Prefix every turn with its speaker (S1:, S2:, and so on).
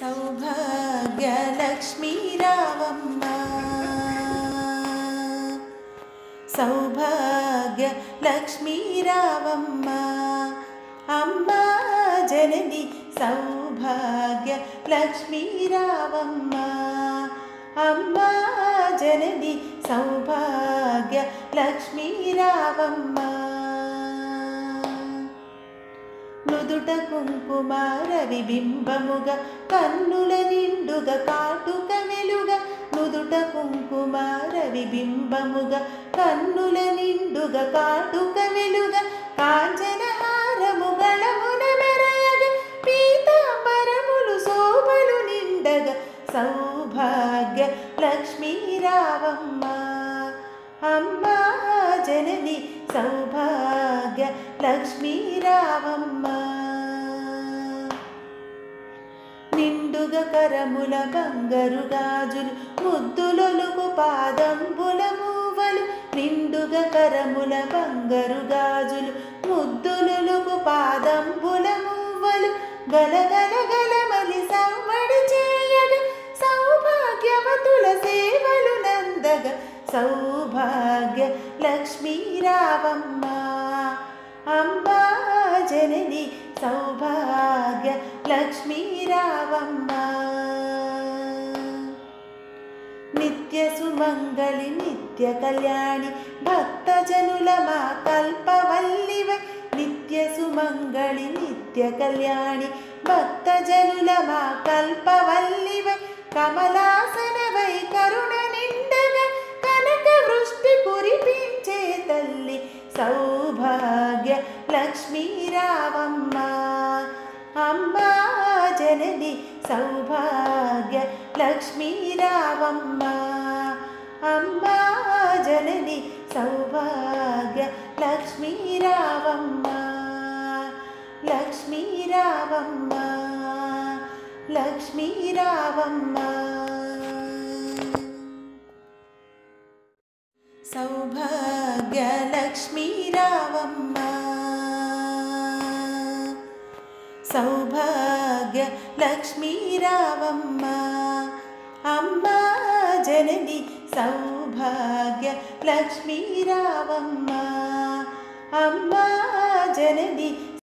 S1: सौभाग्यलक्ष्मीरावम्मा। सौभाग्यलक्ष्मीरावम्मा। अम्मा जननि सौभाग्यलक्ष्मीरावम्मा। अम्मा जननि सौभाग्यलक्ष्मीरावम्मा। నుదుట కుంకుమార విబింబముగా కన్నుల నిండుగా కాటుక వెలుగా నుదుట కుంకుమార విబింబముగా కన్నుల నిండుగా కాటుక వెలుగా కాంచన హారము గళమున మెరయగ పీతాంబరములు శోభలు నిండగా సౌభాగ్య లక్ష్మీరావమ్మ అమ్మా జనని సౌభాగ్య లక్ష్మీ నిండుగ కరముల బంగరు గాజులు ముద్దులొలుగు పాదంబుల మూవలు నిండుగ కరముల బంగరు గాజులు ముద్దులొలుగు పాదంబుల మూవలు గలగల గలమలి సవ్వడి చేయగ సౌభాగ్యవతుల సేవలు నందగ. సౌభాగ్య లక్ష్మీరావమ్మ రావమ్మ जननि सौभाग्य लक्ष्मीरावम्ब नित्यसुमङ्गलि नित्यकल्याणि भक्तजनुलमा मा नित्यसुमङ्गलि नित्यकल्याणि भक्तजनुलमा कल्पवल्लिवै कमलासन తల్లి సౌభాగ్య లక్ష్మీ రావమ్మ అమ్మా జనని సౌభాగ్య లక్ష్మీ రావమ్మ అమ్మా జనని సౌభాగ్య లక్ష్మీ రావమ్మ లక్ష్మీ రావమ్మ ज्ञ लक्ष्मी रावम्मा सौभाग्य लक्ष्मी रावम्मा अम्मा जननी सौभाग्य लक्ष्मी अम्मा जननी